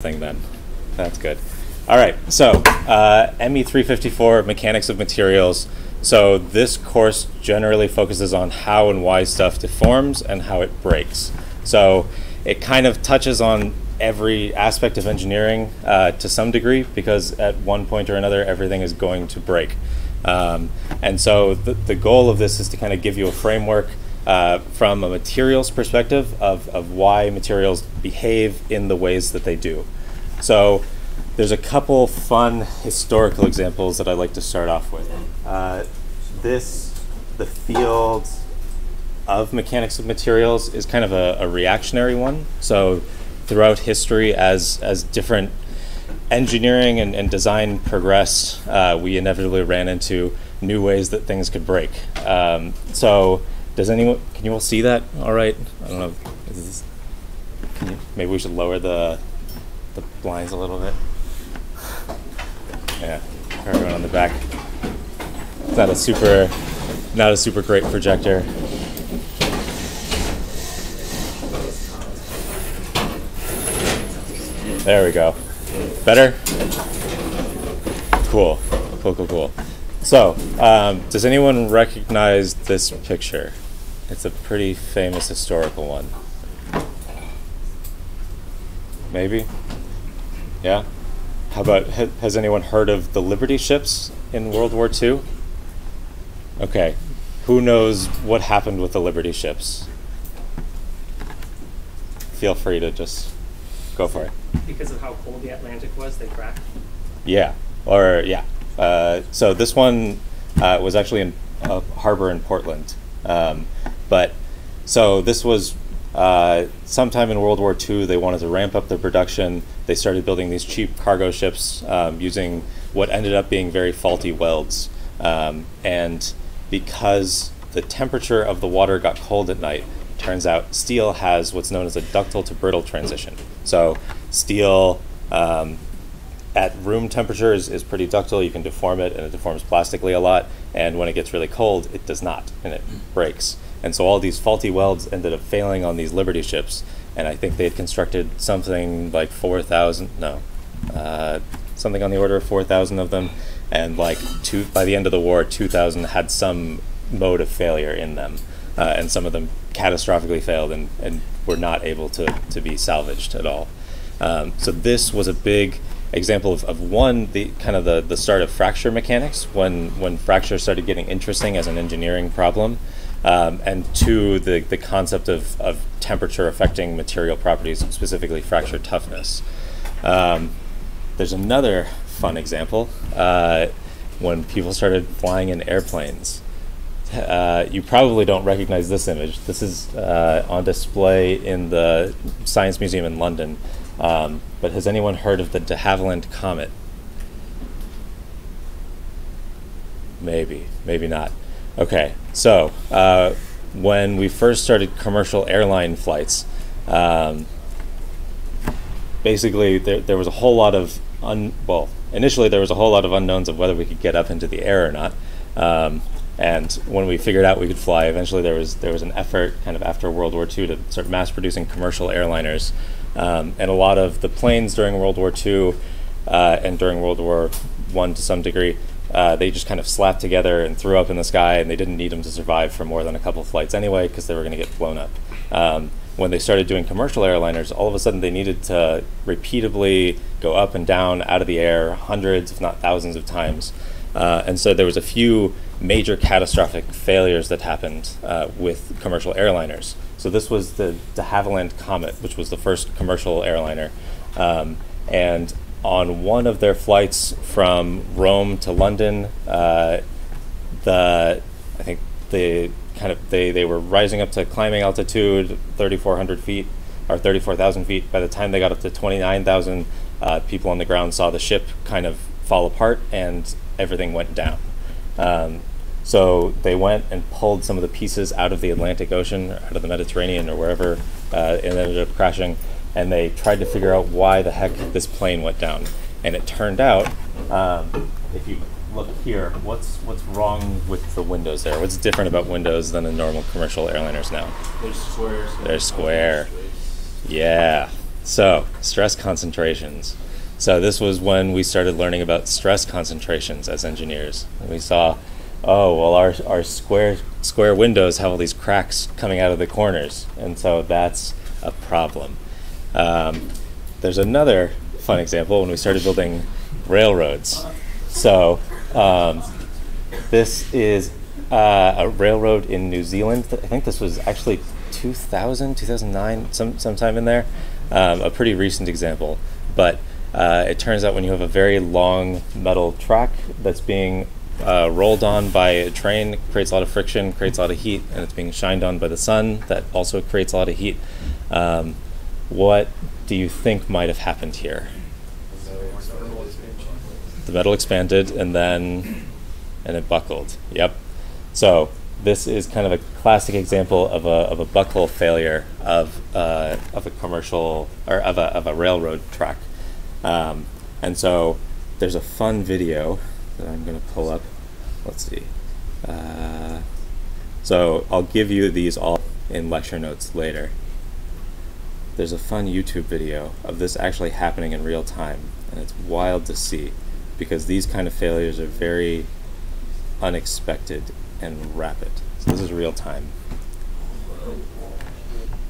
thing then. That's good. All right, so uh, ME354 Mechanics of Materials. So this course generally focuses on how and why stuff deforms and how it breaks. So it kind of touches on every aspect of engineering uh, to some degree because at one point or another everything is going to break. Um, and so the, the goal of this is to kind of give you a framework uh, from a materials perspective of, of why materials behave in the ways that they do. So there's a couple fun historical examples that I'd like to start off with. Uh, this, the field of mechanics of materials, is kind of a, a reactionary one. So throughout history, as as different engineering and, and design progressed, uh, we inevitably ran into new ways that things could break. Um, so does anyone, can you all see that all right? I don't know. This, you, maybe we should lower the, the blinds a little bit. Yeah, everyone on the back. It's not a super, not a super great projector. There we go. Better? Cool. Cool, cool, cool. So, um, does anyone recognize this picture? It's a pretty famous historical one. Maybe? Yeah? How about, ha- has anyone heard of the Liberty ships in World War II? Okay. Who knows what happened with the Liberty ships? Feel free to just go for it. Because of how cold the Atlantic was, they cracked. Yeah, or yeah. Uh, so this one uh, was actually in a harbor in Portland, um, but so this was uh, sometime in World War II. They wanted to ramp up their production. They started building these cheap cargo ships um, using what ended up being very faulty welds, um, and because the temperature of the water got cold at night, turns out steel has what's known as a ductile to brittle transition. So steel um, at room temperature is, is pretty ductile. You can deform it, and it deforms plastically a lot. And when it gets really cold, it does not, and it breaks. And so all these faulty welds ended up failing on these Liberty ships. And I think they had constructed something like 4,000, no, uh, something on the order of 4,000 of them. And like two, by the end of the war, 2,000 had some mode of failure in them. Uh, and some of them catastrophically failed and, and were not able to, to be salvaged at all. Um, so this was a big example of, of one, the kind of the, the start of fracture mechanics when, when fracture started getting interesting as an engineering problem. Um, and two, the, the concept of, of temperature affecting material properties, specifically fracture toughness. Um, there's another fun example uh, when people started flying in airplanes. Uh, you probably don't recognize this image. This is uh, on display in the Science Museum in London. Um, but has anyone heard of the de Havilland Comet? Maybe, maybe not. Okay, so uh, when we first started commercial airline flights, um, basically there, there was a whole lot of un- well, initially there was a whole lot of unknowns of whether we could get up into the air or not. Um, and when we figured out we could fly, eventually there was there was an effort, kind of after World War II, to start mass producing commercial airliners. Um, and a lot of the planes during World War II uh, and during World War One to some degree, uh, they just kind of slapped together and threw up in the sky, and they didn't need them to survive for more than a couple flights anyway, because they were going to get blown up. Um, when they started doing commercial airliners, all of a sudden they needed to repeatedly go up and down out of the air hundreds, if not thousands, of times. Uh, and so there was a few major catastrophic failures that happened uh, with commercial airliners. So this was the de Havilland Comet, which was the first commercial airliner. Um, and on one of their flights from Rome to London, uh, the I think the kind of they, they were rising up to climbing altitude 3,400 feet or 34,000 feet. By the time they got up to 29,000, uh, people on the ground saw the ship kind of fall apart and everything went down. Um, so they went and pulled some of the pieces out of the Atlantic Ocean, out of the Mediterranean, or wherever, uh, and ended up crashing. And they tried to figure out why the heck this plane went down. And it turned out, um, if you look here, what's what's wrong with the windows there? What's different about windows than the normal commercial airliners now? They're square. so They're square. Yeah. So, stress concentrations. So, this was when we started learning about stress concentrations as engineers. And we saw, oh, well, our, our square, square windows have all these cracks coming out of the corners. And so that's a problem. Um, there's another fun example when we started building railroads. So, um, this is uh, a railroad in New Zealand. I think this was actually 2000, 2009, some, sometime in there. Um, a pretty recent example. But uh, it turns out when you have a very long metal track that's being uh, rolled on by a train, creates a lot of friction, creates a lot of heat, and it's being shined on by the sun, that also creates a lot of heat. Um, what do you think might have happened here? The metal expanded and then and it buckled. Yep. So this is kind of a classic example of a, of a buckle failure of, uh, of a commercial or of a, of a railroad track. Um, and so there's a fun video that I'm going to pull up. Let's see. Uh, so I'll give you these all in lecture notes later. There's a fun YouTube video of this actually happening in real time, and it's wild to see because these kind of failures are very unexpected and rapid. So this is real time.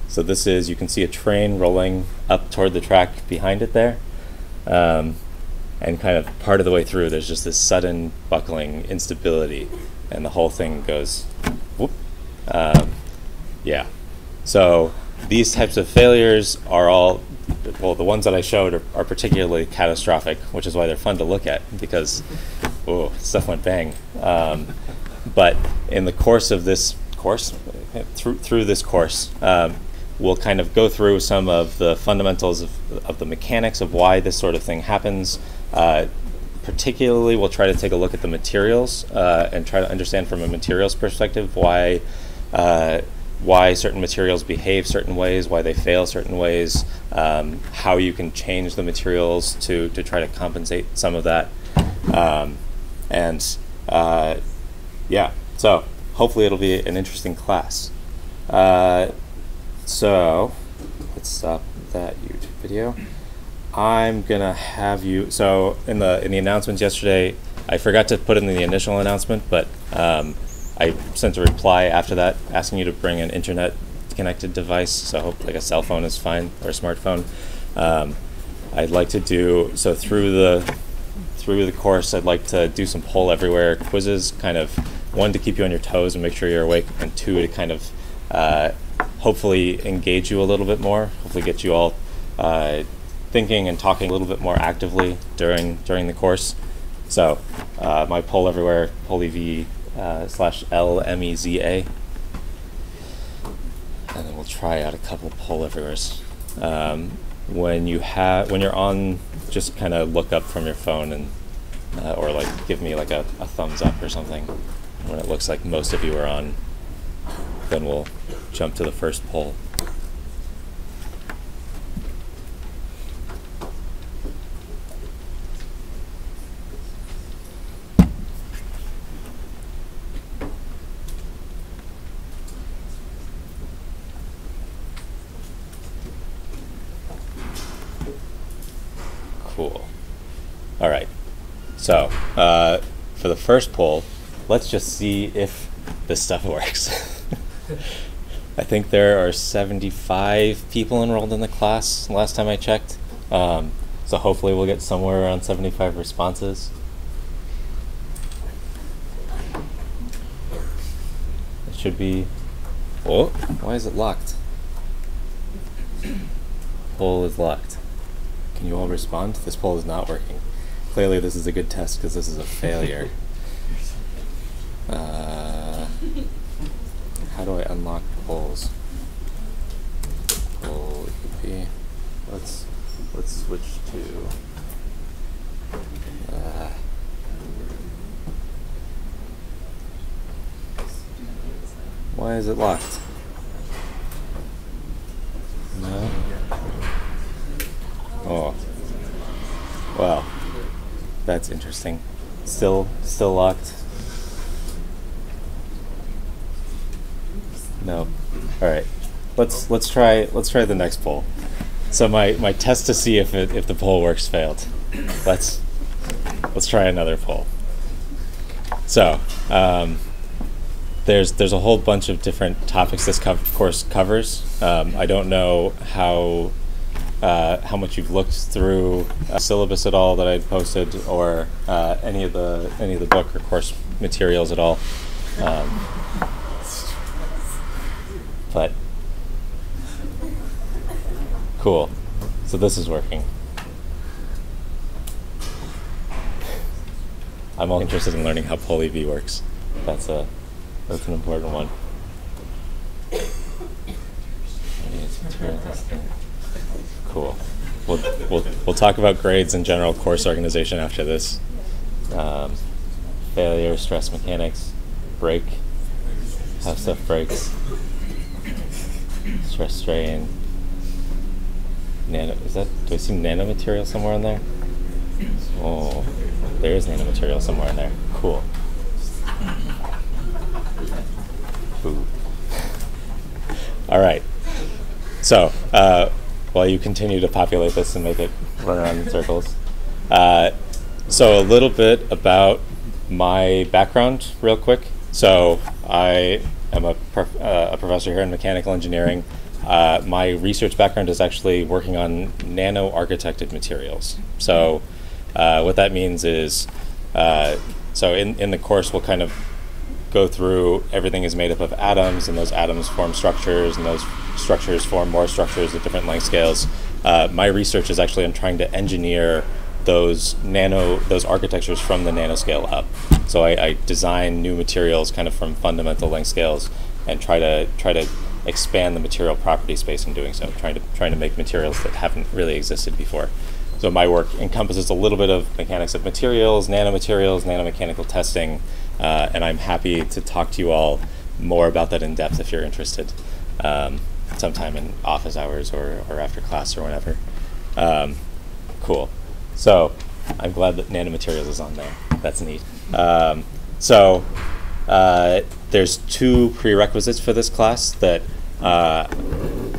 So this is, you can see a train rolling up toward the track behind it there. Um, and kind of part of the way through, there's just this sudden buckling instability, and the whole thing goes whoop. Um, yeah. So these types of failures are all, well, the ones that I showed are, are particularly catastrophic, which is why they're fun to look at because, oh, stuff went bang. Um, but in the course of this course, through, through this course, um, we'll kind of go through some of the fundamentals of, of the mechanics of why this sort of thing happens. Uh, particularly, we'll try to take a look at the materials uh, and try to understand from a materials perspective why uh, why certain materials behave certain ways, why they fail certain ways, um, how you can change the materials to to try to compensate some of that, um, and uh, yeah. So hopefully it'll be an interesting class. Uh, so let's stop that YouTube video. I'm gonna have you. So in the in the announcements yesterday, I forgot to put in the initial announcement, but um, I sent a reply after that asking you to bring an internet connected device. So I hope like a cell phone is fine or a smartphone. Um, I'd like to do so through the through the course. I'd like to do some poll everywhere quizzes, kind of one to keep you on your toes and make sure you're awake, and two to kind of uh, hopefully engage you a little bit more. Hopefully get you all uh, thinking and talking a little bit more actively during during the course. So uh, my poll everywhere, PollEv uh, slash L M E Z A, and then we'll try out a couple everywheres. Um, when you have when you're on, just kind of look up from your phone and uh, or like give me like a, a thumbs up or something when it looks like most of you are on, then we'll jump to the first poll. Cool. All right. So, uh, for the first poll, let's just see if this stuff works. I think there are 75 people enrolled in the class last time I checked. Um, so hopefully we'll get somewhere around 75 responses. It should be. Oh, why is it locked? Poll is locked. Can you all respond? This poll is not working. Clearly, this is a good test because this is a failure. Uh, how do I unlock polls? Poll EP. Let's let's switch to. Uh, why is it locked? No. Oh. Well, that's interesting. Still, still locked. No. All right. Let's let's try let's try the next poll. so my, my test to see if it, if the poll works failed. Let's let's try another poll. So um, there's there's a whole bunch of different topics this co- course covers. Um, I don't know how uh, how much you've looked through a syllabus at all that I posted, or uh, any of the any of the book or course materials at all. Um, but cool. So this is working. I'm all interested in learning how PollEv works. That's a that's an important one. Cool. We'll, we'll, we'll talk about grades and general course organization after this. Um, failure, stress mechanics, break, how stuff breaks, stress strain, nano. Is that? Do I see nanomaterial somewhere in there? Oh, there is nanomaterial somewhere in there. Cool. Ooh. All right. So, uh, while you continue to populate this and make it run around in circles, uh, so a little bit about my background, real quick. So, I am a, prof- uh, a professor here in mechanical engineering. Uh, my research background is actually working on nano architected materials. So, uh, what that means is, uh, so in, in the course, we'll kind of go through everything is made up of atoms, and those atoms form structures, and those structures form more structures at different length scales. Uh, my research is actually on trying to engineer those nano those architectures from the nanoscale up. So I, I design new materials kind of from fundamental length scales and try to try to expand the material property space in doing so, trying to trying to make materials that haven't really existed before. So my work encompasses a little bit of mechanics of materials, nanomaterials, nanomechanical testing, uh, and I'm happy to talk to you all more about that in depth if you're interested, um, sometime in office hours or, or after class or whenever. Um, cool. So I'm glad that nanomaterials is on there. That's neat. Um, so uh, there's two prerequisites for this class that, uh,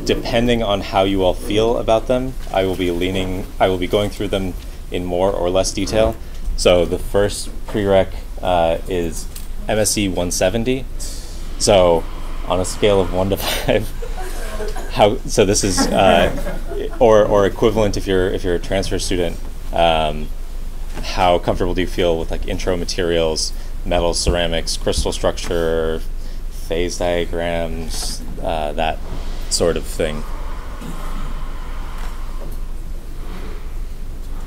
depending on how you all feel about them, I will be leaning. I will be going through them in more or less detail. So the first prereq uh, is MSE 170. So on a scale of one to five, how? So this is uh, or or equivalent if you're if you're a transfer student. Um, how comfortable do you feel with like intro materials, metal, ceramics, crystal structure, phase diagrams, uh, that sort of thing?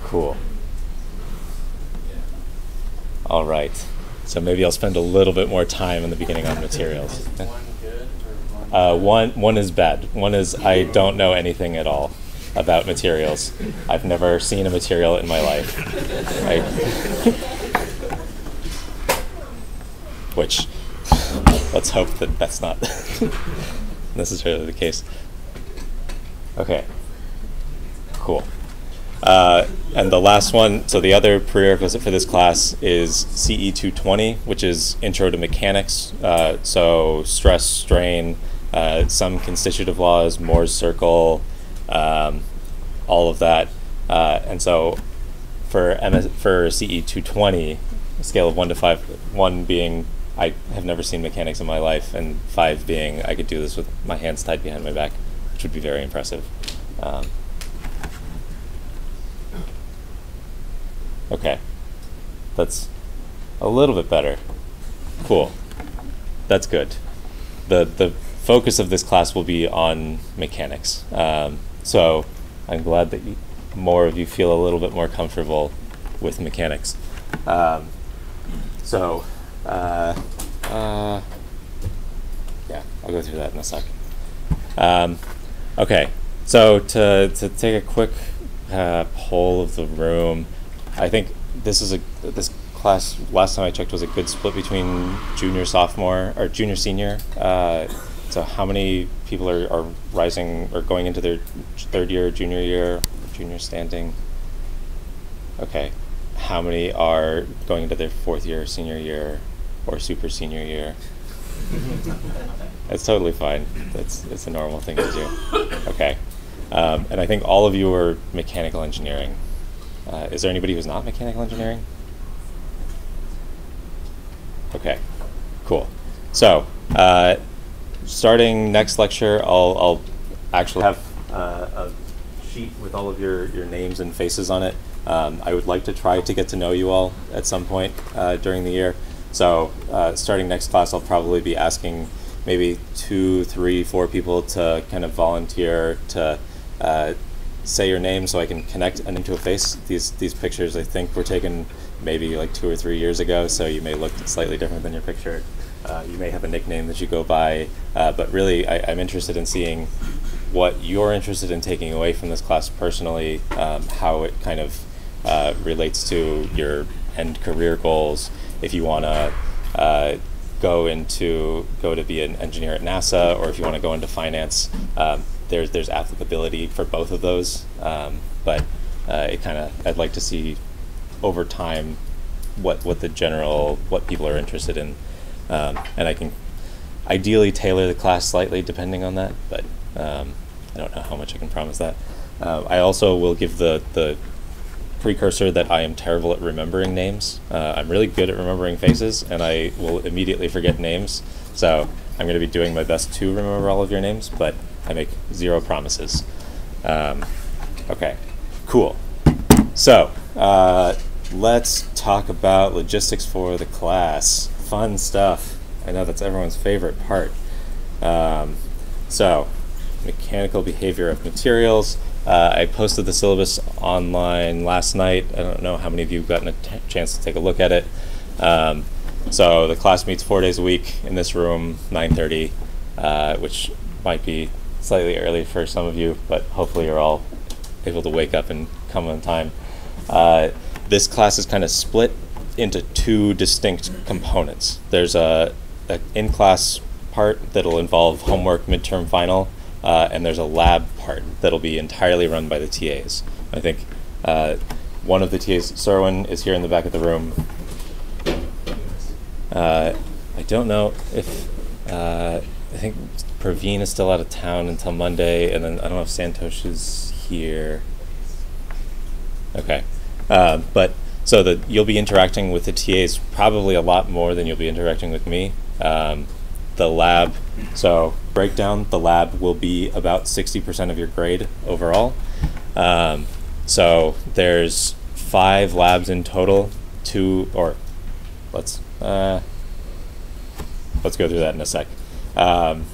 Cool. All right. So maybe I'll spend a little bit more time in the beginning on materials. Uh, one one is bad. One is I don't know anything at all about materials. I've never seen a material in my life. I, which let's hope that that's not necessarily the case. Okay. Cool. Uh, and the last one, so the other prerequisite for this class is CE 220, which is Intro to Mechanics. Uh, so stress, strain, uh, some constitutive laws, Mohr's circle, um, all of that. Uh, and so for MS, for CE 220, a scale of one to five, one being I have never seen mechanics in my life, and five being I could do this with my hands tied behind my back, which would be very impressive. Um, okay, that's a little bit better. Cool, that's good. the The focus of this class will be on mechanics. Um, so I'm glad that you, more of you feel a little bit more comfortable with mechanics. Um, so, uh, uh, yeah, I'll go through that in a sec. Um, okay, so to, to take a quick uh, poll of the room, I think this is a this class. Last time I checked was a good split between junior, sophomore, or junior, senior. Uh, so how many people are, are rising or going into their third year, junior year, junior standing? Okay. How many are going into their fourth year, senior year, or super senior year? That's totally fine. That's it's a normal thing to do. Okay. Um, and I think all of you are mechanical engineering. Uh, is there anybody who's not mechanical engineering? Okay, cool. So, uh, starting next lecture, I'll, I'll actually have uh, a sheet with all of your, your names and faces on it. Um, I would like to try to get to know you all at some point uh, during the year. So, uh, starting next class, I'll probably be asking maybe two, three, four people to kind of volunteer to uh, say your name so I can connect a name to a face. These these pictures I think were taken maybe like two or three years ago, so you may look slightly different than your picture. Uh, you may have a nickname that you go by, uh, but really I, I'm interested in seeing what you're interested in taking away from this class personally, um, how it kind of uh, relates to your end career goals. If you want to uh, go into go to be an engineer at NASA, or if you want to go into finance, um, there's there's applicability for both of those. Um, but uh, it kind of I'd like to see over time what what the general what people are interested in, um, and I can ideally tailor the class slightly depending on that. But um, I don't know how much I can promise that. Uh, I also will give the the precursor that I am terrible at remembering names. Uh, I'm really good at remembering faces, and I will immediately forget names. So I'm going to be doing my best to remember all of your names, but I make zero promises. Um, okay, cool. So uh, let's talk about logistics for the class. Fun stuff. I know that's everyone's favorite part. Um, so, mechanical behavior of materials. Uh, I posted the syllabus online last night. I don't know how many of you have gotten a chance to take a look at it. Um, so the class meets four days a week in this room, 9:30, uh, which might be slightly early for some of you, but hopefully you're all able to wake up and come on time. Uh, this class is kind of split into two distinct components. There's a, a in-class part that'll involve homework, midterm, final, uh, and there's a lab part that'll be entirely run by the TAs. I think uh, one of the TAs, Serwin, is here in the back of the room. Uh, I don't know if uh, I think Praveen is still out of town until Monday, and then I don't know if Santosh is here. Okay, uh, but so that you'll be interacting with the TAs probably a lot more than you'll be interacting with me. Um, the lab, so breakdown, the lab will be about 60% of your grade overall. Um, so there's five labs in total, two, or let's, uh, let's go through that in a sec. Um,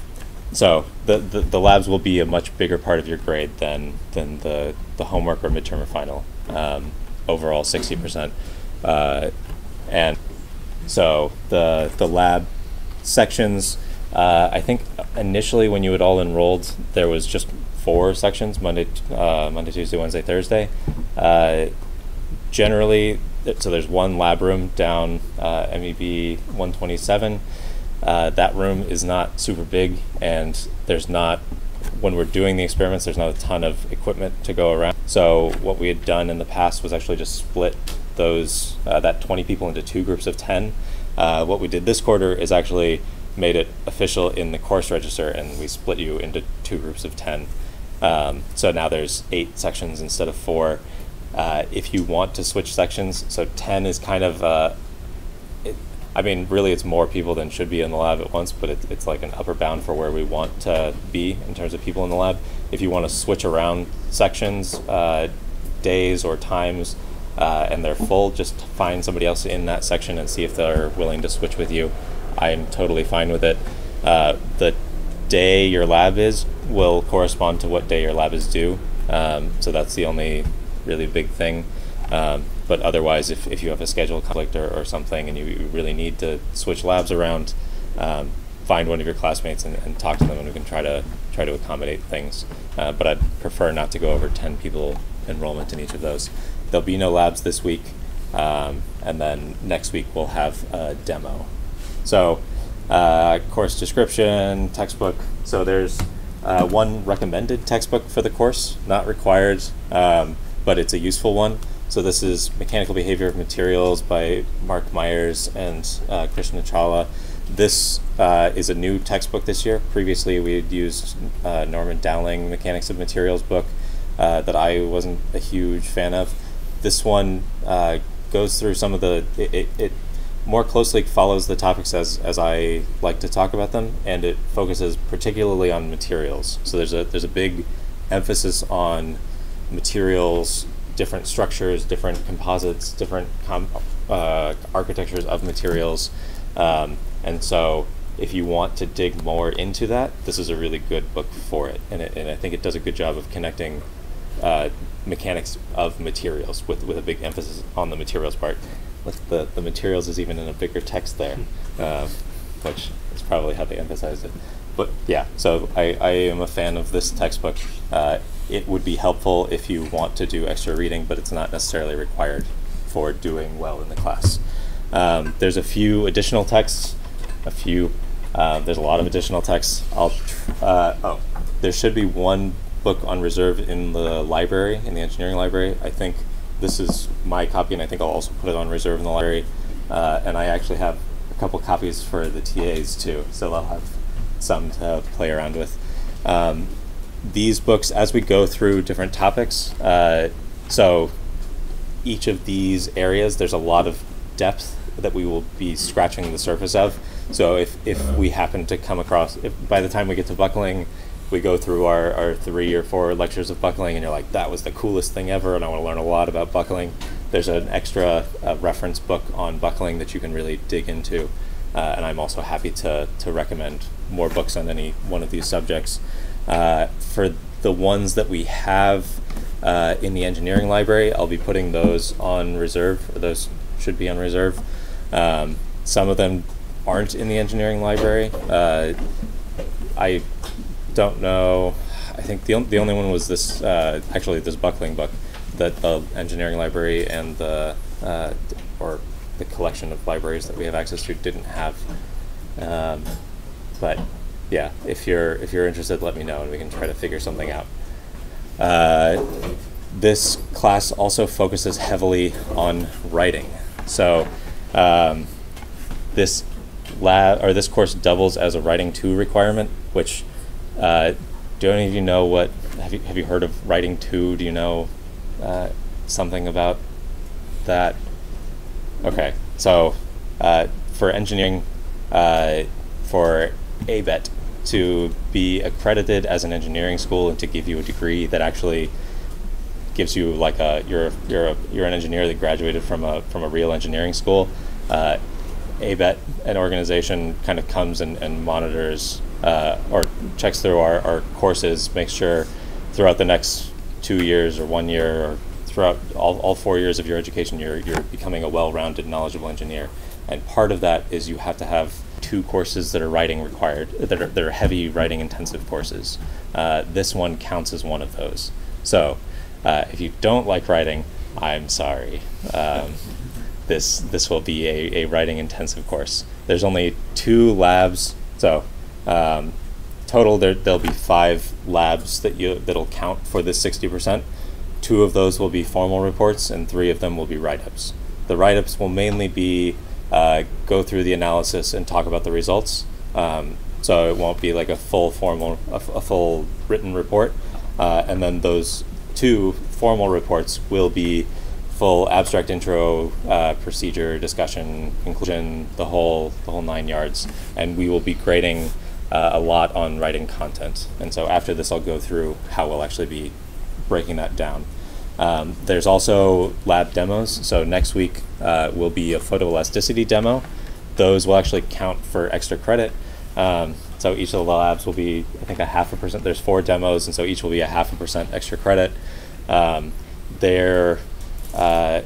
so the, the, the labs will be a much bigger part of your grade than, than the, the homework or midterm or final. Um, overall 60%. Uh, and so the, the lab sections, uh, I think initially when you had all enrolled, there was just four sections Monday, uh, Monday, Tuesday, Wednesday, Thursday. Uh, generally, so there's one lab room down uh, MEB 127. Uh, that room is not super big, and there's not when we're doing the experiments, there's not a ton of equipment to go around. So what we had done in the past was actually just split those uh, that 20 people into two groups of 10. Uh, what we did this quarter is actually made it official in the course register, and we split you into two groups of 10. Um, so now there's eight sections instead of four. Uh, if you want to switch sections, so 10 is kind of uh, I mean, really, it's more people than should be in the lab at once, but it, it's like an upper bound for where we want to be in terms of people in the lab. If you want to switch around sections, uh, days, or times, uh, and they're full, just find somebody else in that section and see if they're willing to switch with you. I'm totally fine with it. Uh, the day your lab is will correspond to what day your lab is due. Um, so that's the only really big thing. Um, but otherwise, if, if you have a schedule conflict or, or something and you really need to switch labs around, um, find one of your classmates and, and, talk to them, and we can try to try to accommodate things. Uh, but I'd prefer not to go over 10 people enrollment in each of those. There'll be no labs this week, um, and then next week we'll have a demo. So, uh, course description, textbook. So there's uh, one recommended textbook for the course, not required, um, but it's a useful one. So this is Mechanical Behavior of Materials by Marc Meyers and uh, Krishna Chawla. this uh, is a new textbook this year. Previously, we had used uh, Norman Dowling Mechanics of Materials book uh, that I wasn't a huge fan of. This one uh, goes through some of the it, it, it more closely follows the topics as, as I like to talk about them, and it focuses particularly on materials. So there's a there's a big emphasis on materials, different structures, different composites, different com- uh, architectures of materials, um, and so if you want to dig more into that, this is a really good book for it, and, it, and I think it does a good job of connecting uh, mechanics of materials with, with a big emphasis on the materials part. The, the materials is even in a bigger text there, uh, which is probably how they emphasized it. But yeah, so I, I am a fan of this textbook. Uh, it would be helpful if you want to do extra reading, but it's not necessarily required for doing well in the class. Um, there's a few additional texts, a few, uh, there's a lot of additional texts. I'll, uh, oh, there should be one book on reserve in the library, in the engineering library. I think this is my copy, and I think I'll also put it on reserve in the library. Uh, and I actually have a couple copies for the TAs too, so they'll have some to play around with. Um, these books, as we go through different topics, uh, so each of these areas, there's a lot of depth that we will be scratching the surface of. So if, if we happen to come across, if by the time we get to buckling, we go through our, our three or four lectures of buckling and you're like, that was the coolest thing ever and I want to learn a lot about buckling, there's an extra uh, reference book on buckling that you can really dig into. Uh, and I'm also happy to, to recommend more books on any one of these subjects. Uh, for the ones that we have uh, in the engineering library, I'll be putting those on reserve, or those should be on reserve. Um, some of them aren't in the engineering library. Uh, I don't know. I think the, on- the only one was this, uh, actually, this buckling book that the engineering library and the, uh, or the collection of libraries that we have access to didn't have. Um, but yeah, if you're if you're interested, let me know and we can try to figure something out. Uh, this class also focuses heavily on writing. So um, this lab or this course doubles as a writing two requirement, which uh, do any of you know what have you have you heard of writing two? Do you know uh, something about that? Okay, so uh, for engineering, uh, for ABET to be accredited as an engineering school and to give you a degree that actually gives you like a you're you're a, you're an engineer that graduated from a from a real engineering school. Uh, ABET, an organization, kind of comes and, and monitors uh, or checks through our, our courses, makes sure throughout the next two years or one year or throughout all, all four years of your education, you're, you're becoming a well-rounded, knowledgeable engineer. And part of that is you have to have two courses that are writing required, that are, that are heavy writing intensive courses. Uh, this one counts as one of those. So uh, if you don't like writing, I'm sorry. Um, this this will be a, a writing intensive course. There's only two labs, so um, total there there'll be five labs that you that'll count for this sixty percent. Two of those will be formal reports, and three of them will be write-ups. The write-ups will mainly be uh, go through the analysis and talk about the results. Um, so it won't be like a full formal, a, full written report, uh, and then those two formal reports will be full abstract intro, uh, procedure, discussion, conclusion, the whole the whole nine yards, and we will be grading uh, a lot on writing content. And so after this, I'll go through how we'll actually be breaking that down. Um, there's also lab demos. So next week uh, will be a photoelasticity demo. Those will actually count for extra credit. Um, so each of the labs will be, I think, a half a percent. There's four demos, and so each will be a half a percent extra credit. Um, they're, uh,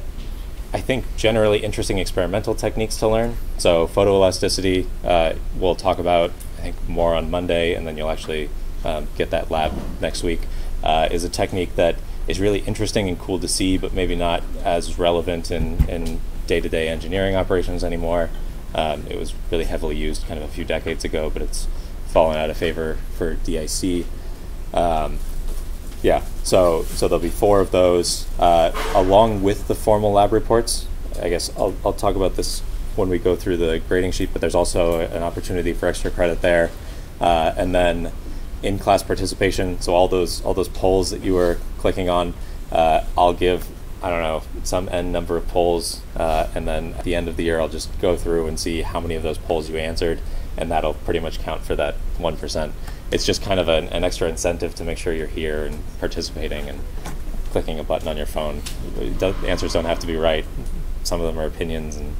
I think, generally interesting experimental techniques to learn. So photoelasticity, uh, we'll talk about, I think, more on Monday, and then you'll actually um, get that lab next week. Uh, is a technique that is really interesting and cool to see, but maybe not as relevant in, in day-to-day engineering operations anymore. Um, it was really heavily used kind of a few decades ago, but it's fallen out of favor for DIC. Um, yeah, so so there'll be four of those, uh, along with the formal lab reports. I guess I'll, I'll talk about this when we go through the grading sheet, but there's also an opportunity for extra credit there. Uh, and then in class participation, so all those all those polls that you were clicking on, uh, I'll give I don't know some n number of polls, uh, and then at the end of the year, I'll just go through and see how many of those polls you answered, and that'll pretty much count for that one percent. It's just kind of an, an extra incentive to make sure you're here and participating and clicking a button on your phone. The answers don't have to be right. Some of them are opinions and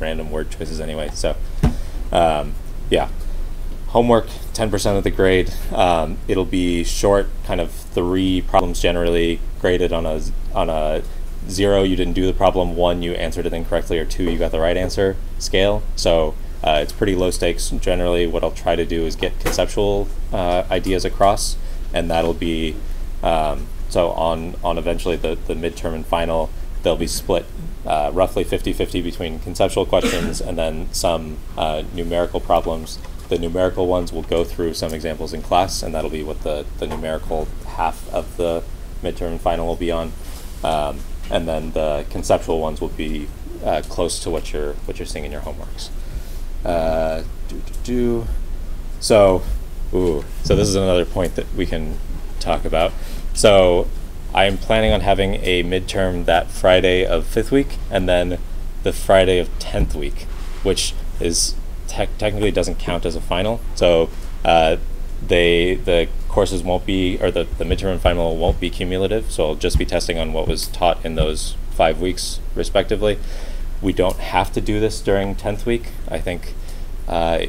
random word choices anyway. So, um, yeah. Homework, 10% of the grade. Um, it'll be short, kind of three problems generally graded on a, on a zero, you didn't do the problem, one, you answered it incorrectly, or two, you got the right answer scale. So uh, it's pretty low stakes. Generally, what I'll try to do is get conceptual uh, ideas across, and that'll be um, so on on eventually the, the midterm and final, they'll be split uh, roughly 50-50 between conceptual questions and then some uh, numerical problems. The numerical ones will go through some examples in class, and that'll be what the, the numerical half of the midterm and final will be on. Um, and then the conceptual ones will be uh, close to what you're what you're seeing in your homeworks. Uh, do, do, do. So, ooh, so this is another point that we can talk about. So, I am planning on having a midterm that Friday of fifth week, and then the Friday of tenth week, which is te- technically doesn't count as a final. So, uh, they the courses won't be or the, the midterm and final won't be cumulative. So i'll just be testing on what was taught in those five weeks respectively. We don't have to do this during 10th week. I think uh,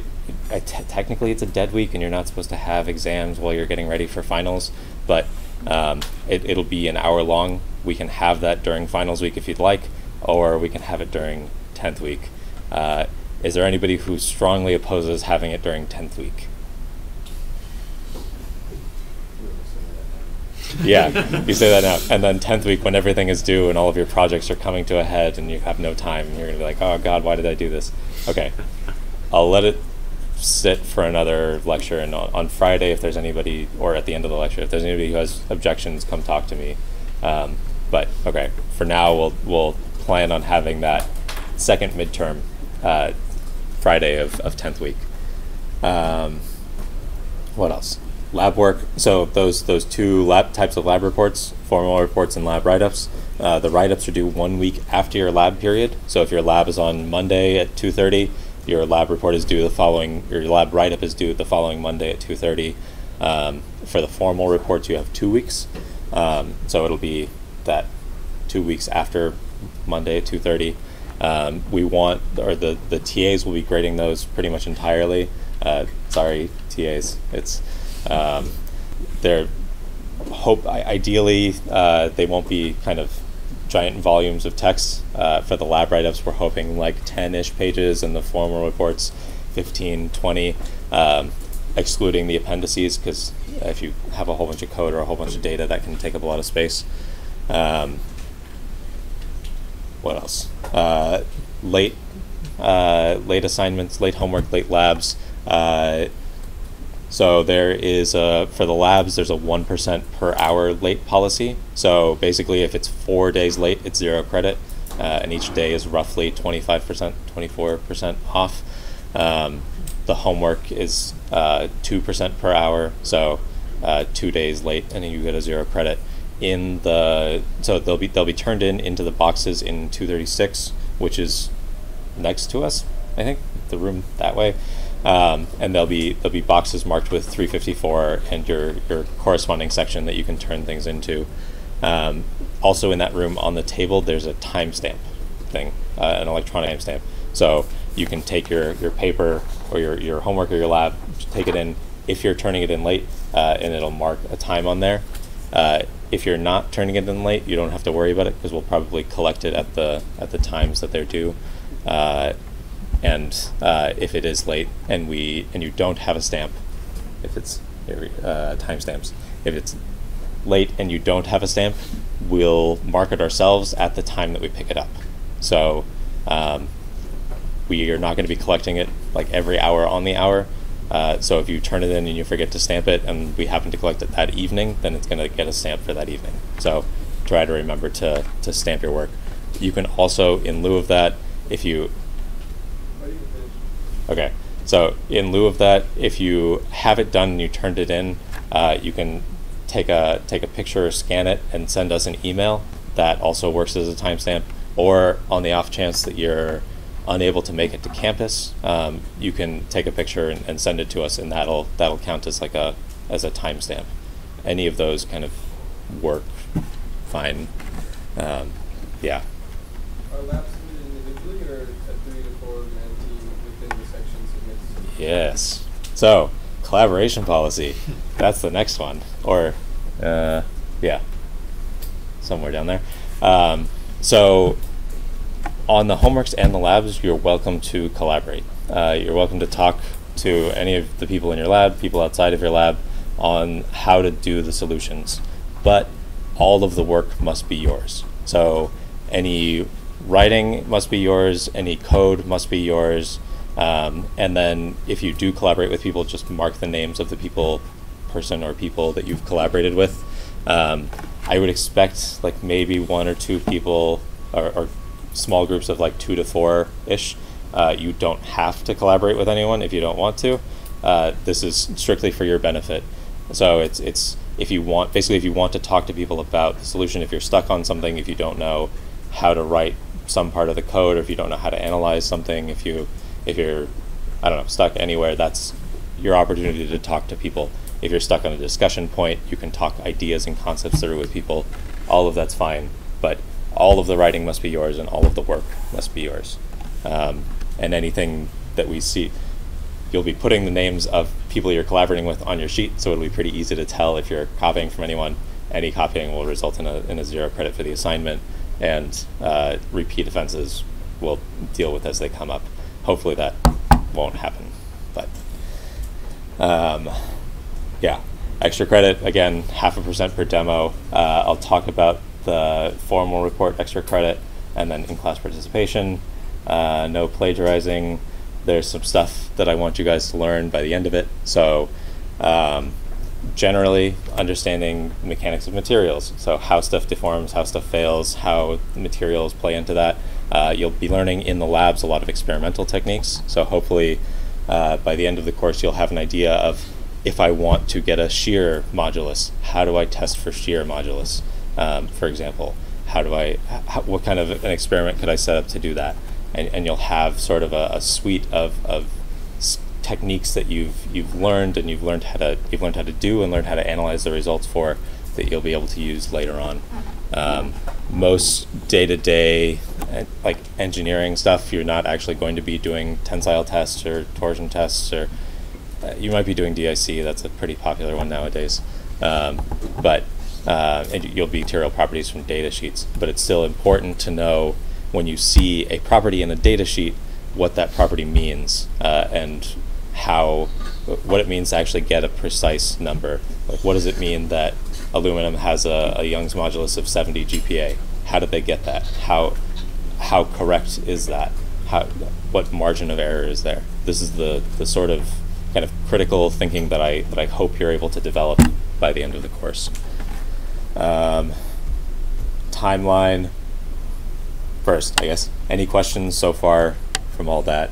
technically it's a dead week and you're not supposed to have exams while you're getting ready for finals. But um, it, it'll be an hour long. We can have that during finals week if you'd like or we can have it during 10th week. Uh, is there anybody who strongly opposes having it during 10th week yeah, you say that now. And then 10th week, when everything is due and all of your projects are coming to a head and you have no time, you're going to be like, oh God, why did I do this? Okay. I'll let it sit for another lecture. And on, on Friday, if there's anybody, or at the end of the lecture, if there's anybody who has objections, come talk to me. Um, but okay, for now, we'll, we'll plan on having that second midterm uh, Friday of, of 10th week. Um, what else? lab work. So those those two lab types of lab reports, formal reports and lab write-ups. Uh, the write-ups are due one week after your lab period. So if your lab is on Monday at two thirty, your lab report is due the following. Your lab write-up is due the following Monday at two thirty. Um, for the formal reports, you have two weeks. Um, so it'll be that two weeks after Monday at two thirty. Um, we want, or the the TAs will be grading those pretty much entirely. Uh, sorry, TAs. It's um, they're hope ideally uh, they won't be kind of giant volumes of text uh, for the lab write-ups we're hoping like 10ish pages and the formal reports 15 20 um, excluding the appendices because if you have a whole bunch of code or a whole bunch of data that can take up a lot of space um, what else uh, late uh, late assignments late homework late labs uh, so there is a, for the labs, there's a 1% per hour late policy. So basically, if it's four days late, it's zero credit. Uh, and each day is roughly 25%, 24% off. Um, the homework is uh, 2% per hour. So uh, two days late, and you get a zero credit. In the so they'll be they'll be turned in into the boxes in 236, which is next to us, I think, the room that way. Um, and there'll be there'll be boxes marked with 354 and your your corresponding section that you can turn things into. Um, also in that room on the table there's a timestamp thing, uh, an electronic timestamp. So you can take your, your paper or your, your homework or your lab, take it in if you're turning it in late, uh, and it'll mark a time on there. Uh, if you're not turning it in late, you don't have to worry about it because we'll probably collect it at the at the times that they're due. Uh, and uh, if it is late and we and you don't have a stamp, if it's uh, timestamps, if it's late and you don't have a stamp, we'll mark it ourselves at the time that we pick it up. So um, we are not going to be collecting it like every hour on the hour. Uh, so if you turn it in and you forget to stamp it, and we happen to collect it that evening, then it's going to get a stamp for that evening. So try to remember to to stamp your work. You can also, in lieu of that, if you Okay. So in lieu of that, if you have it done and you turned it in, uh, you can take a take a picture or scan it and send us an email. That also works as a timestamp. Or on the off chance that you're unable to make it to campus, um, you can take a picture and, and send it to us, and that'll that'll count as like a as a timestamp. Any of those kind of work fine. Um, yeah. Are labs submitted individually or a three to four man team within the section submits? Yes. So, collaboration policy. That's the next one. Or, uh, yeah, somewhere down there. Um, so, on the homeworks and the labs, you're welcome to collaborate. Uh, you're welcome to talk to any of the people in your lab, people outside of your lab, on how to do the solutions. But all of the work must be yours. So, any writing must be yours, any code must be yours. Um, and then if you do collaborate with people, just mark the names of the people, person or people that you've collaborated with. Um, I would expect like maybe one or two people or, or small groups of like two to four ish. Uh, you don't have to collaborate with anyone if you don't want to. Uh, this is strictly for your benefit. So it's it's if you want basically if you want to talk to people about the solution, if you're stuck on something, if you don't know how to write some part of the code, or if you don't know how to analyze something, if you if you're I don't know stuck anywhere, that's your opportunity to talk to people. If you're stuck on a discussion point, you can talk ideas and concepts through with people. All of that's fine, but all of the writing must be yours, and all of the work must be yours. Um, and anything that we see, you'll be putting the names of people you're collaborating with on your sheet, so it'll be pretty easy to tell if you're copying from anyone. Any copying will result in a, in a zero credit for the assignment, and uh, repeat offenses we'll deal with as they come up. Hopefully that won't happen, but um, yeah, extra credit again, half a percent per demo. Uh, I'll talk about the formal report extra credit, and then in class participation. Uh, no plagiarizing. There's some stuff that I want you guys to learn by the end of it. So, um, generally, understanding mechanics of materials. So, how stuff deforms, how stuff fails, how materials play into that. Uh, you'll be learning in the labs a lot of experimental techniques. So, hopefully, uh, by the end of the course, you'll have an idea of if I want to get a shear modulus, how do I test for shear modulus, um, for example? How do I, how, what kind of an experiment could I set up to do that? and, and you'll have sort of a, a suite of, of techniques that you've you've learned and you've learned how to you've learned how to do and learned how to analyze the results for that you'll be able to use later on. Um, most day-to-day uh, like engineering stuff, you're not actually going to be doing tensile tests or torsion tests, or uh, you might be doing DIC. That's a pretty popular one nowadays. Um, but uh, and you'll be material properties from data sheets. But it's still important to know when you see a property in a data sheet what that property means uh, and how what it means to actually get a precise number. Like, what does it mean that aluminum has a, a Young's modulus of 70 GPa? How did they get that? How how correct is that? How what margin of error is there? This is the the sort of kind of critical thinking that I that I hope you're able to develop by the end of the course. Um, timeline first, I guess. Any questions so far from all that?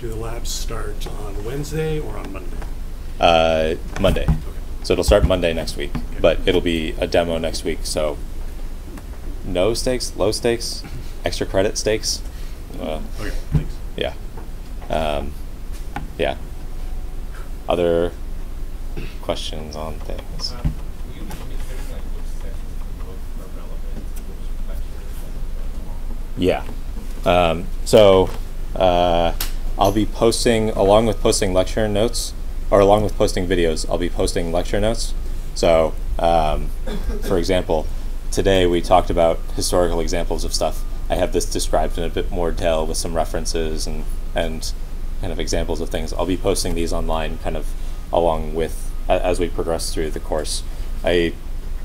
Do the labs start on Wednesday or on Monday? Uh, Monday. Okay. So it'll start Monday next week, but it'll be a demo next week. So no stakes, low stakes, extra credit stakes. Uh, Okay, thanks. yeah. Um, yeah. Other questions on things? Um, will you be indicating like which sections of the book are relevant, which lectures and so on? Yeah. Um, so uh, I'll be posting, along with posting lecture notes, or along with posting videos, I'll be posting lecture notes. So, um, for example, today we talked about historical examples of stuff. I have this described in a bit more detail with some references and, and kind of examples of things. I'll be posting these online kind of along with as we progress through the course. I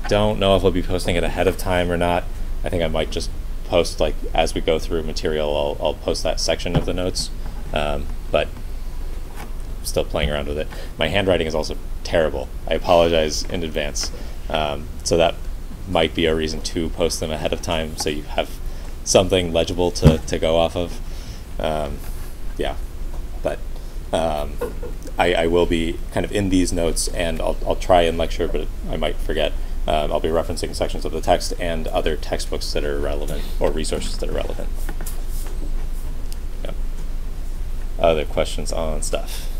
don't know if I'll be posting it ahead of time or not. I think I might just post like as we go through material. I'll, I'll post that section of the notes, um, but I'm still playing around with it. My handwriting is also terrible. I apologize in advance. Um, so that might be a reason to post them ahead of time, so you have something legible to, to go off of. Um, yeah, but um, I, I will be kind of in these notes, and I'll, I'll try and lecture, but I might forget. Um, I'll be referencing sections of the text and other textbooks that are relevant or resources that are relevant. Yeah. Other questions on stuff?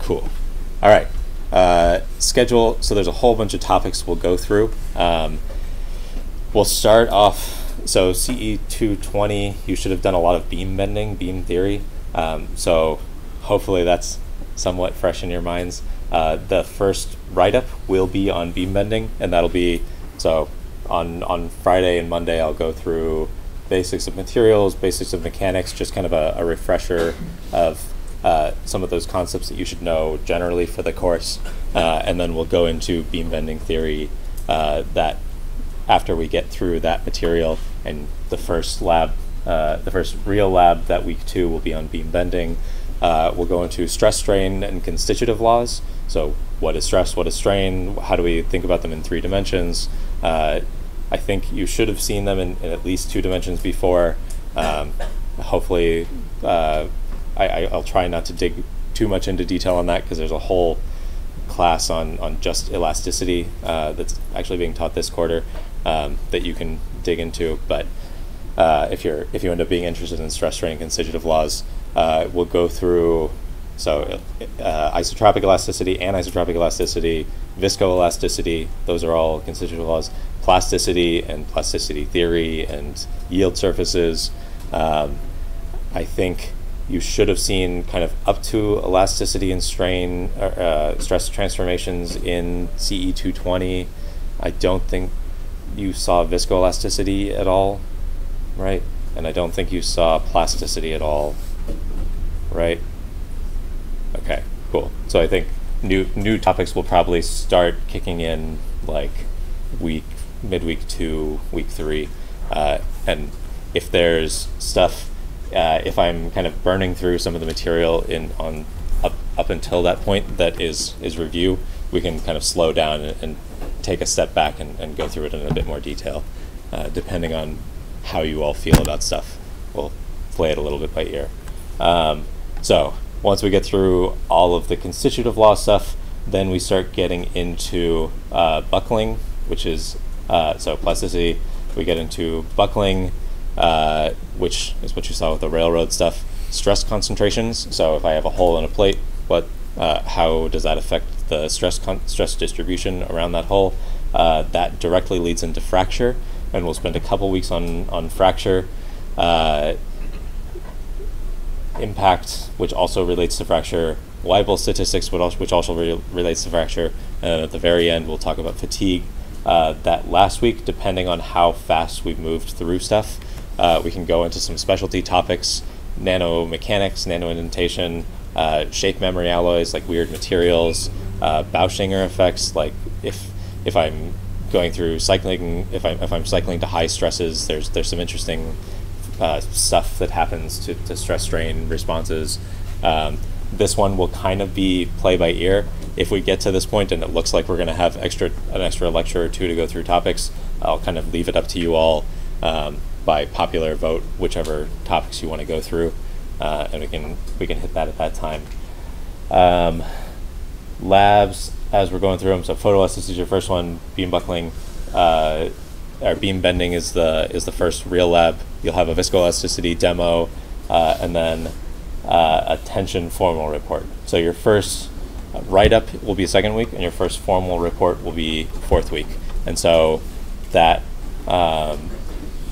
Cool. All right. Uh, schedule. So there's a whole bunch of topics we'll go through. Um, we'll start off. So CE 220, you should have done a lot of beam bending, beam theory. Um, so hopefully that's somewhat fresh in your minds. Uh, the first write up will be on beam bending, and that'll be so on on Friday and Monday. I'll go through basics of materials, basics of mechanics, just kind of a, a refresher of uh, some of those concepts that you should know generally for the course, uh, and then we'll go into beam bending theory. Uh, that after we get through that material and the first lab, uh, the first real lab that week two will be on beam bending. We'll go into stress, strain, and constitutive laws. So, what is stress? What is strain? How do we think about them in three dimensions? Uh, I think you should have seen them in, in at least two dimensions before. Um, hopefully, uh, I, will try not to dig too much into detail on that because there's a whole class on, on just elasticity uh, that's actually being taught this quarter um, that you can dig into. But uh, if you're if you end up being interested in stress strain constitutive laws, uh, we'll go through so uh, isotropic elasticity, anisotropic elasticity, viscoelasticity. Those are all constitutive laws. Plasticity and plasticity theory and yield surfaces. Um, I think you should have seen kind of up to elasticity and strain uh, stress transformations in CE 220. I don't think you saw viscoelasticity at all, right? And I don't think you saw plasticity at all, right? Okay, cool. So I think new new topics will probably start kicking in like week midweek two, week three, uh, and if there's stuff, uh, if I'm kind of burning through some of the material in on up up until that point that is is review, we can kind of slow down and, and take a step back and, and, go through it in a bit more detail, uh, depending on how you all feel about stuff. We'll play it a little bit by ear. Um, so once we get through all of the constitutive law stuff, then we start getting into uh, buckling, which is uh, so plasticity. We get into buckling, uh, which is what you saw with the railroad stuff. Stress concentrations. So if I have a hole in a plate, what, uh, how does that affect the stress stress distribution around that hole? Uh, that directly leads into fracture, and we'll spend a couple weeks on on fracture. Impact, which also relates to fracture, Weibull statistics, which also re- relates to fracture, and at the very end, we'll talk about fatigue. Uh, that last week, depending on how fast we've moved through stuff, uh, we can go into some specialty topics, nanomechanics, nanoindentation, uh, shape memory alloys like weird materials, uh, Bauschinger effects, like if if I'm going through cycling, if I'm if I'm cycling to high stresses, there's there's some interesting uh, stuff that happens to, to stress strain responses. Um, this one will kind of be play by ear. If we get to this point and it looks like we're going to have extra an extra lecture or two to go through topics, I'll kind of leave it up to you all um, by popular vote, whichever topics you want to go through, uh, and we can we can hit that at that time. Um, labs as we're going through them. So photoelasticity is your first one. Beam buckling. Uh, or beam bending is the is the first real lab. You'll have a viscoelasticity demo, uh, and then uh, a tension formal report. So your first write up will be second week, and your first formal report will be fourth week. And so that um,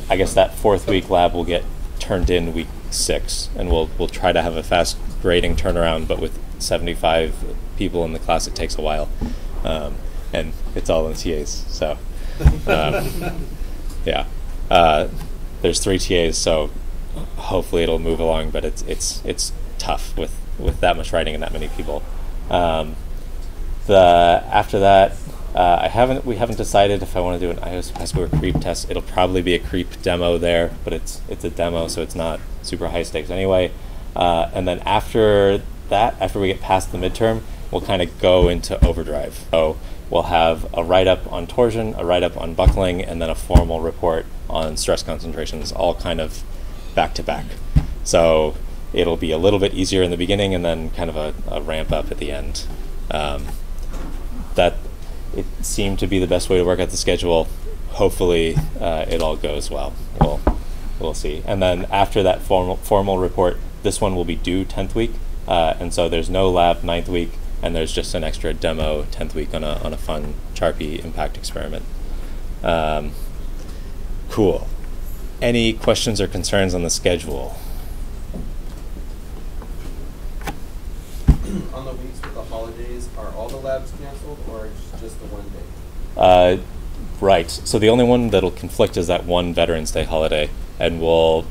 I guess that fourth week lab will get turned in week six, and we'll we'll try to have a fast grading turnaround. But with 75 people in the class, it takes a while, um, and it's all in TAs. So. Um, yeah, uh, there's three TAs, so hopefully it'll move along. But it's it's it's tough with with that much writing and that many people. Um, the after that, uh, I haven't we haven't decided if I want to do an iOS password creep test. It'll probably be a creep demo there, but it's it's a demo, so it's not super high stakes anyway. Uh, and then after that, after we get past the midterm, we'll kind of go into overdrive. So we'll have a write up on torsion, a write up on buckling, and then a formal report on stress concentrations, all kind of back to back. So it'll be a little bit easier in the beginning and then kind of a, a ramp up at the end. Um, that it seemed to be the best way to work out the schedule. Hopefully, uh, it all goes well. We'll we'll see. And then after that formal formal report, this one will be due tenth week, uh, and so there's no lab ninth week, and there's just an extra demo tenth week on a on a fun Charpy impact experiment. Um, cool. Any questions or concerns on the schedule? on the weeks with the holidays, are all the labs canceled or just the one day? Uh, right. So the only one that'll conflict is that one Veterans Day holiday, and we'll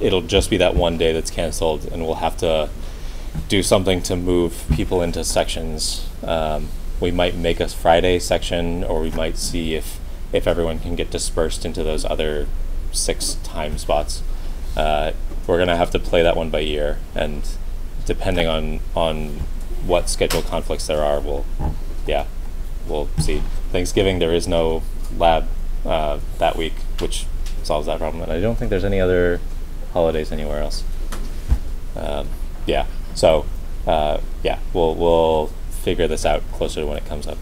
it'll just be that one day that's canceled, and we'll have to do something to move people into sections. Um, we might make a Friday section, or we might see if if everyone can get dispersed into those other six time spots. Uh, we're gonna have to play that one by ear, and depending on on what schedule conflicts there are, we'll yeah, we'll see. Thanksgiving there is no lab uh, that week, which solves that problem. And I don't think there's any other holidays anywhere else. Um, yeah, so uh, yeah, we'll we'll figure this out closer to when it comes up.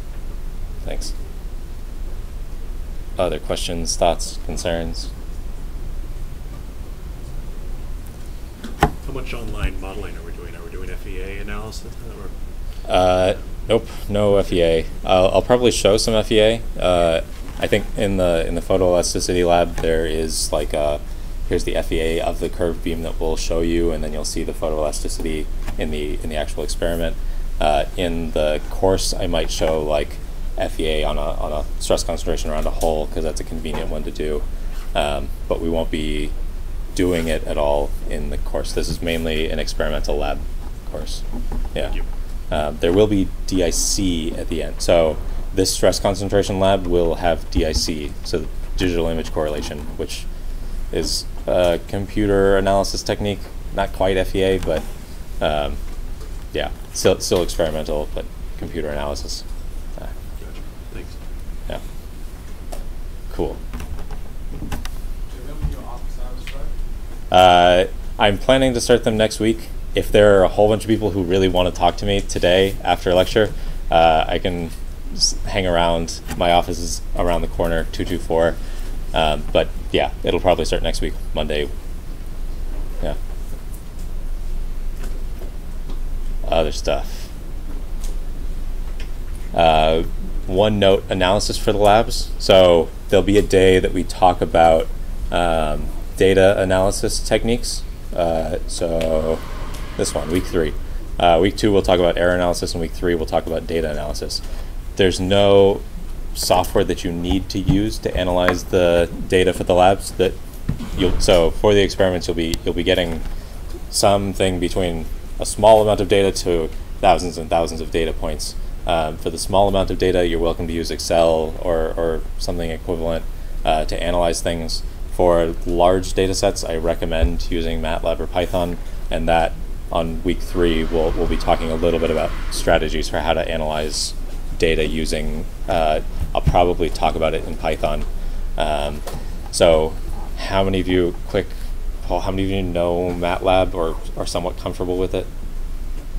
Thanks. Other questions, thoughts, concerns? How much online modeling are we doing? Are we doing FEA analysis? Or Uh, nope, no FEA. I'll, I'll probably show some FEA. Uh, I think in the in the photoelasticity lab there is like a here's the FEA of the curved beam that we'll show you, and then you'll see the photoelasticity in the in the actual experiment. Uh, in the course, I might show like FEA on a on a stress concentration around a hole because that's a convenient one to do. Um, but we won't be doing it at all in the course. This is mainly an experimental lab course. Yeah. you. Um, there will be DIC at the end. So this stress concentration lab will have DIC, so the digital image correlation, which is a computer analysis technique, not quite FEA, but um, yeah, still still experimental, but computer analysis. Uh, Gotcha. Thanks. yeah. Cool. Do you have any office analysis? Uh, I'm planning to start them next week. If there are a whole bunch of people who really want to talk to me today after lecture, uh, I can hang around. My office is around the corner, 224. Um, but yeah, it'll probably start next week, Monday. Yeah. Other stuff. Uh, one note analysis for the labs. So there'll be a day that we talk about um, data analysis techniques. Uh, so this one, week three. Uh, week two, we'll talk about error analysis, and week three, we'll talk about data analysis. There's no software that you need to use to analyze the data for the labs. That you'll so for the experiments, you'll be you'll be getting something between a small amount of data to thousands and thousands of data points. Um, for the small amount of data, you're welcome to use Excel or, or something equivalent uh, to analyze things. For large data sets, I recommend using MATLAB or Python, and that on week three, we'll, we'll be talking a little bit about strategies for how to analyze data using, uh, I'll probably talk about it in Python. Um, so, how many of you, quick, how many of you know MATLAB or are somewhat comfortable with it?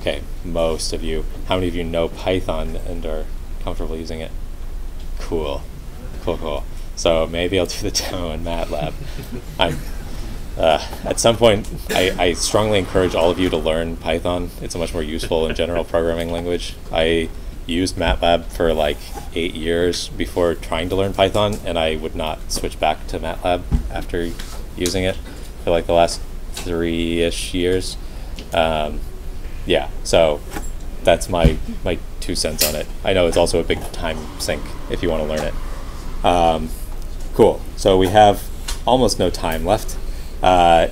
Okay, most of you. How many of you know Python and are comfortable using it? Cool, cool, cool. So maybe I'll do the demo in MATLAB. I'm, uh, at some point, I, I strongly encourage all of you to learn Python. It's a much more useful and general programming language. I used MATLAB for like eight years before trying to learn Python, and I would not switch back to MATLAB after using it for like the last three-ish years. Um, yeah, so that's my my two cents on it. I know it's also a big time sink if you want to learn it. Um, cool. So we have almost no time left. Uh,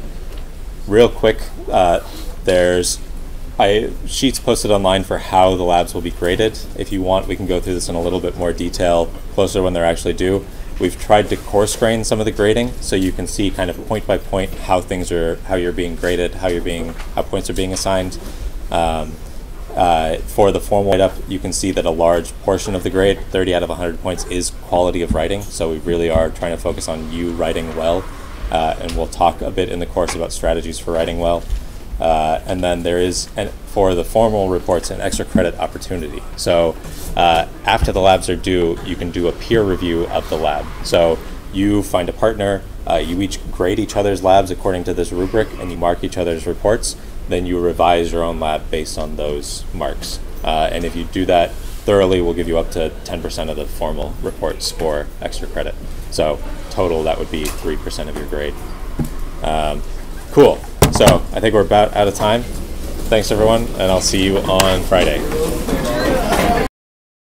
real quick, uh, there's I sheets posted online for how the labs will be graded. If you want, we can go through this in a little bit more detail closer when they're actually due. We've tried to coarse grain some of the grading, so you can see kind of point by point how things are, how you're being graded, how you're being, how points are being assigned. Um, uh, for the formal write-up, you can see that a large portion of the grade, 30 out of 100 points, is quality of writing. So we really are trying to focus on you writing well uh, and we'll talk a bit in the course about strategies for writing well. Uh, and then there is, an, for the formal reports, an extra credit opportunity. So uh, after the labs are due, you can do a peer review of the lab. So you find a partner, uh, you each grade each other's labs according to this rubric, and you mark each other's reports. Then you revise your own lab based on those marks. Uh, and if you do that thoroughly, we'll give you up to 10% of the formal reports for extra credit. So total, that would be 3% of your grade. Um, cool. So I think we're about out of time. Thanks, everyone, and I'll see you on Friday.